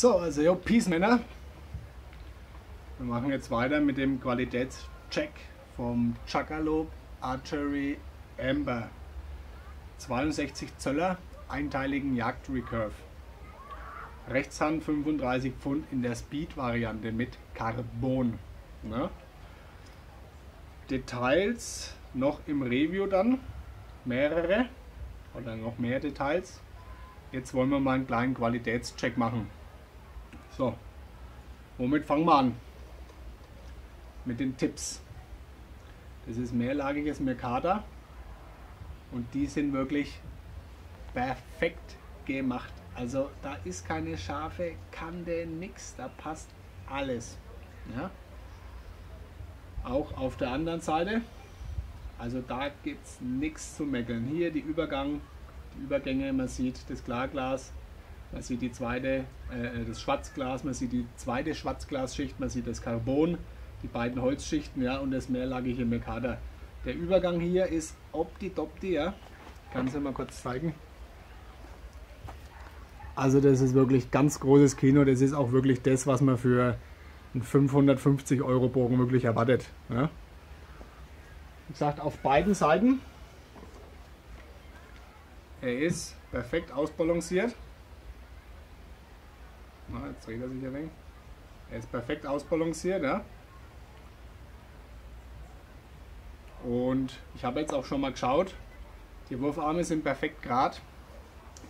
So, also jo, Peace Männer. Wir machen jetzt weiter mit dem Qualitätscheck vom Chakalope Archery Amber. 62 Zöller, einteiligen Jagd Recurve. Rechtshand 35 Pfund in der Speed-Variante mit Carbon. Ne? Details noch im Review dann, mehrere oder noch mehr Details. Jetzt wollen wir mal einen kleinen Qualitätscheck machen. So, womit fangen wir an? Mit den Tipps. Das ist mehrlagiges Mercata und die sind wirklich perfekt gemacht. Also da ist keine scharfe Kante, nix, da passt alles. Ja? Auch auf der anderen Seite, also da gibt es nichts zu meckern. Hier die Übergang, die Übergänge, man sieht das Klarglas, man sieht die zweite, äh, das Schwarzglas, man sieht die zweite Schwarzglasschicht, man sieht das Carbon, die beiden Holzschichten ja, und das mehrlagige Mercader. Der Übergang hier ist opti-dopti, ja. Kann ich mal kurz zeigen. Also das ist wirklich ganz großes Kino. Das ist auch wirklich das, was man für einen 550 Euro Bogen wirklich erwartet. Ja. Wie gesagt, auf beiden Seiten. Er ist perfekt ausbalanciert. Na, jetzt dreht er sich ein wenig. Er ist perfekt ausbalanciert. Ja. Und ich habe jetzt auch schon mal geschaut. Die Wurfarme sind perfekt gerade.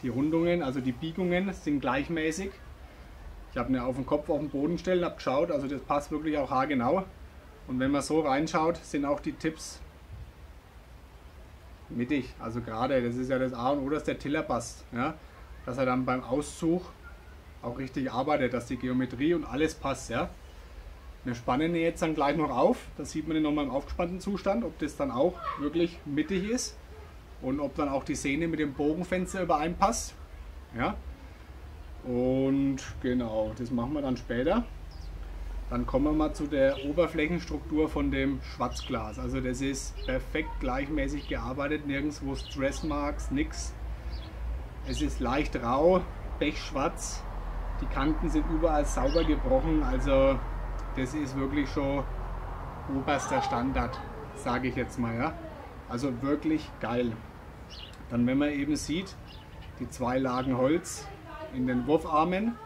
Die Rundungen, also die Biegungen sind gleichmäßig. Ich habe eine auf den Kopf auf den Boden stellen, habe geschaut, also das passt wirklich auch haargenau. Und wenn man so reinschaut, sind auch die Tipps mittig, also gerade. Das ist ja das A und O, dass der Tiller passt. Ja? Dass er dann beim Auszug auch richtig arbeitet, dass die Geometrie und alles passt. Ja? Wir spannen ihn jetzt dann gleich noch auf. Das sieht man dann nochmal im aufgespannten Zustand, ob das dann auch wirklich mittig ist und ob dann auch die Sehne mit dem Bogenfenster übereinpasst. Ja. Und genau, das machen wir dann später. Dann kommen wir mal zu der Oberflächenstruktur von dem Schwarzglas. Also das ist perfekt gleichmäßig gearbeitet, nirgendwo Stressmarks, nix. Es ist leicht rau, pechschwarz. Die Kanten sind überall sauber gebrochen. Also das ist wirklich schon oberster Standard, sage ich jetzt mal. Ja. Also wirklich geil. Dann wenn man eben sieht, die zwei Lagen Holz in den Wurfarmen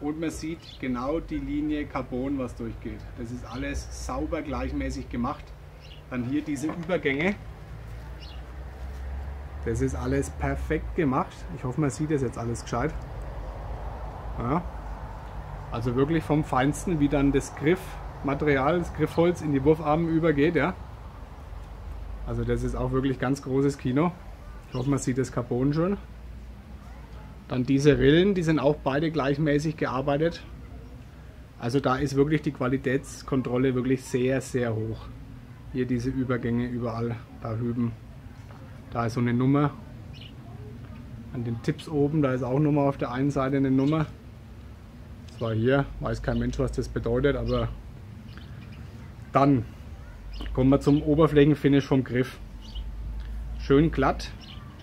und man sieht genau die Linie Carbon, was durchgeht. Das ist alles sauber gleichmäßig gemacht. Dann hier diese Übergänge. Das ist alles perfekt gemacht. Ich hoffe, man sieht das jetzt alles gescheit. Ja. Also wirklich vom Feinsten, wie dann das Griffmaterial, das Griffholz in die Wurfarmen übergeht. Ja. Also das ist auch wirklich ganz großes Kino. Ich hoffe, man sieht das Carbon schon. Dann diese Rillen, die sind auch beide gleichmäßig gearbeitet. Also da ist wirklich die Qualitätskontrolle wirklich sehr, sehr hoch. Hier diese Übergänge überall, da hüben. Da ist so eine Nummer. An den Tipps oben, da ist auch nochmal auf der einen Seite eine Nummer. Zwar hier, weiß kein Mensch, was das bedeutet, aber dann kommen wir zum Oberflächenfinish vom Griff. Schön glatt,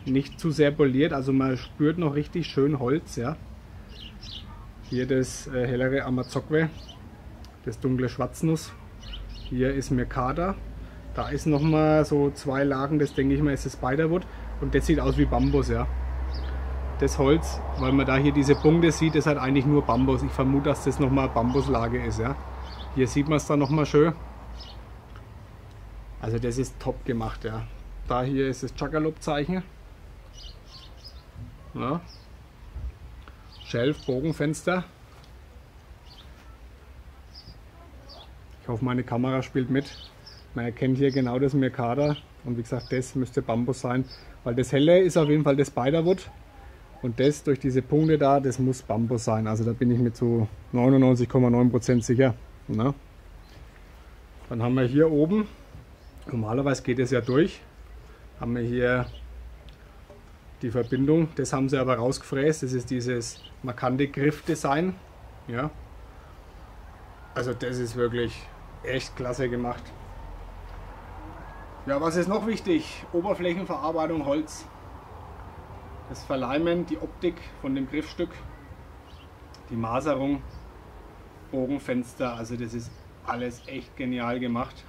nicht zu sehr poliert, also man spürt noch richtig schön Holz. Ja. Hier das äh, hellere Amazokwe, das dunkle Schwarznuss. Hier ist Mercada. Da ist noch mal so zwei Lagen, das denke ich mal ist das Spiderwood und das sieht aus wie Bambus. ja. Das Holz, weil man da hier diese Punkte sieht, das hat eigentlich nur Bambus. Ich vermute, dass das noch mal Bambuslage ist. ja. Hier sieht man es dann noch mal schön. Also das ist top gemacht, ja. Da hier ist das Chakalope-Zeichen. Ja. Shelf, Bogenfenster. Ich hoffe, meine Kamera spielt mit. Man erkennt hier genau das Mercader. Und wie gesagt, das müsste Bambus sein. Weil das helle ist auf jeden Fall das Spiderwood. Und das durch diese Punkte da, das muss Bambus sein. Also da bin ich mir zu 99,9% sicher. Na? Dann haben wir hier oben, normalerweise geht es ja durch, haben wir hier die Verbindung. Das haben sie aber rausgefräst. Das ist dieses markante Griffdesign. Ja. Also das ist wirklich echt klasse gemacht. Ja, was ist noch wichtig? Oberflächenverarbeitung Holz. Das Verleimen, die Optik von dem Griffstück. die Maserung, Bogenfenster, also das ist alles echt genial gemacht.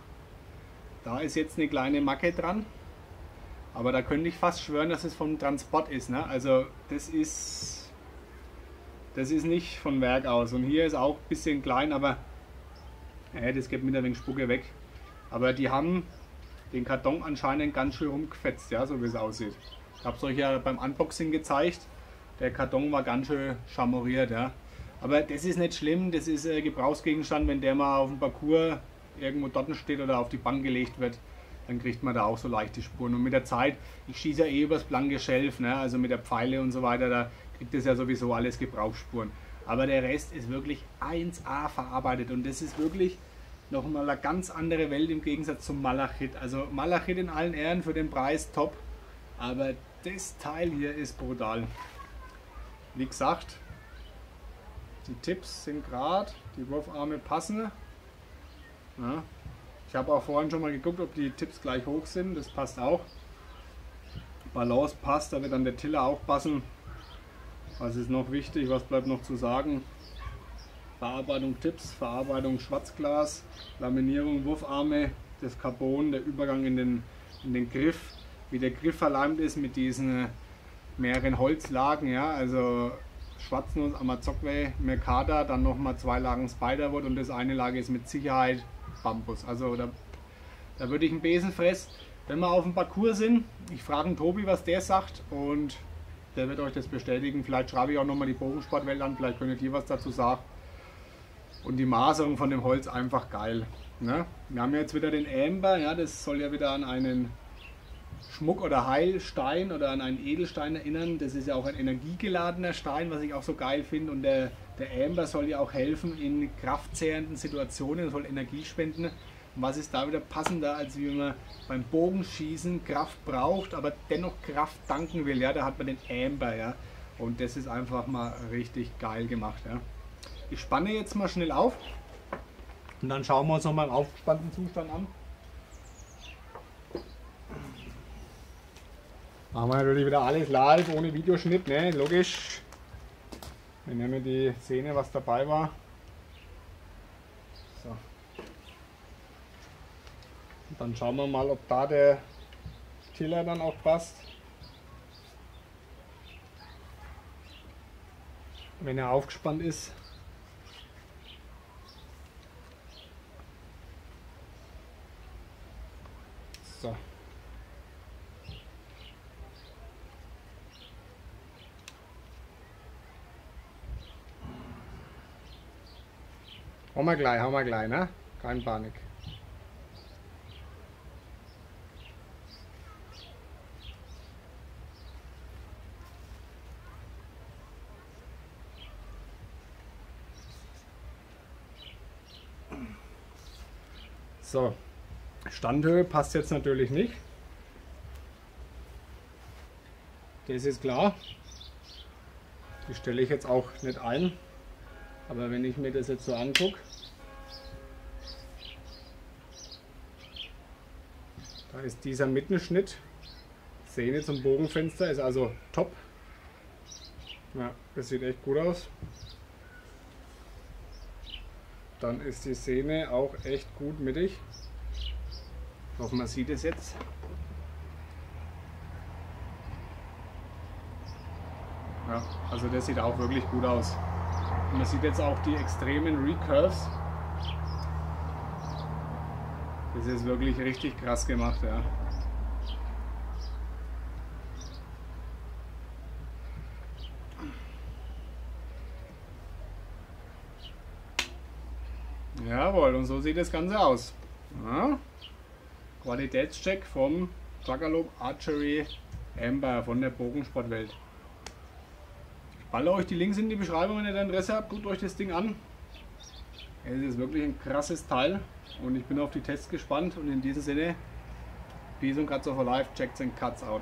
Da ist jetzt eine kleine Macke dran, aber da könnte ich fast schwören, dass es vom Transport ist. Ne? Also das ist, das ist nicht von Werk aus. Und hier ist auch ein bisschen klein, aber äh, das geht mit ein wenig Spucke weg. Aber die haben den Karton anscheinend ganz schön rumgefetzt, ja, so wie es aussieht. Ich habe es euch ja beim Unboxing gezeigt. Der Karton war ganz schön chamoriert. Ja. Aber das ist nicht schlimm, das ist ein Gebrauchsgegenstand, wenn der mal auf dem Parcours irgendwo dort steht oder auf die Bank gelegt wird, dann kriegt man da auch so leichte Spuren. Und mit der Zeit, ich schieße ja eh übers blanke Schelf, ne? also mit der Pfeile und so weiter, da kriegt es ja sowieso alles Gebrauchsspuren. Aber der Rest ist wirklich 1A verarbeitet und das ist wirklich nochmal eine ganz andere Welt im Gegensatz zum Malachit. Also Malachit in allen Ehren für den Preis top, aber das Teil hier ist brutal. Wie gesagt, die Tipps sind gerade, die Wurfarme passen. Ja. Ich habe auch vorhin schon mal geguckt, ob die Tipps gleich hoch sind. Das passt auch. Balance passt, da wird dann der Tiller auch passen. Was ist noch wichtig? Was bleibt noch zu sagen? Verarbeitung Tipps, Verarbeitung Schwarzglas, Laminierung Wurfarme, das Carbon, der Übergang in den, in den Griff, wie der Griff verleimt ist mit diesen mehreren Holzlagen, ja, also Schwarznuss, Amazokwe, Mercada, dann nochmal zwei Lagen Spiderwood und das eine Lage ist mit Sicherheit Bambus. Also da, da würde ich einen Besen fressen. Wenn wir auf dem Parcours sind, ich frage den Tobi, was der sagt und der wird euch das bestätigen. Vielleicht schreibe ich auch nochmal die Bogensportwelt an, vielleicht könnt ihr was dazu sagen. Und die Maserung von dem Holz einfach geil. Ne? Wir haben jetzt wieder den Amber, ja, das soll ja wieder an einen Schmuck- oder Heilstein oder an einen Edelstein erinnern. Das ist ja auch ein energiegeladener Stein, was ich auch so geil finde. Und der, der Amber soll ja auch helfen in kraftzehrenden Situationen, soll Energie spenden. Und was ist da wieder passender, als wie man beim Bogenschießen Kraft braucht, aber dennoch Kraft danken will. Ja, da hat man den Amber, ja. Und das ist einfach mal richtig geil gemacht, ja. Ich spanne jetzt mal schnell auf und dann schauen wir uns nochmal im aufgespannten Zustand an. Machen wir natürlich wieder alles live, ohne Videoschnitt, ne? logisch. Wir nehmen die Szene, was dabei war. So. Und dann schauen wir mal, ob da der Tiller dann auch passt. Wenn er aufgespannt ist. So. Haben wir gleich, haben wir gleich, ne? Kein Panik. So, Standhöhe passt jetzt natürlich nicht. Das ist klar. Die stelle ich jetzt auch nicht ein. Aber wenn ich mir das jetzt so angucke, da ist dieser Mittenschnitt, Sehne zum Bogenfenster, ist also top. Ja, das sieht echt gut aus. Dann ist die Sehne auch echt gut mittig. Ich hoffe, man sieht es jetzt. Ja, also das sieht auch wirklich gut aus. Und man sieht jetzt auch die extremen Recurves. Das ist wirklich richtig krass gemacht, ja. Jawohl, und so sieht das Ganze aus. Ja. Qualitätscheck vom Tagalog Archery Amber von der Bogensportwelt baller euch die Links in die Beschreibung, wenn ihr Interesse habt. Guckt euch das Ding an. Es ist wirklich ein krasses Teil und ich bin auf die Tests gespannt und in diesem Sinne, Peace und Cuts of Life, checks and cuts out.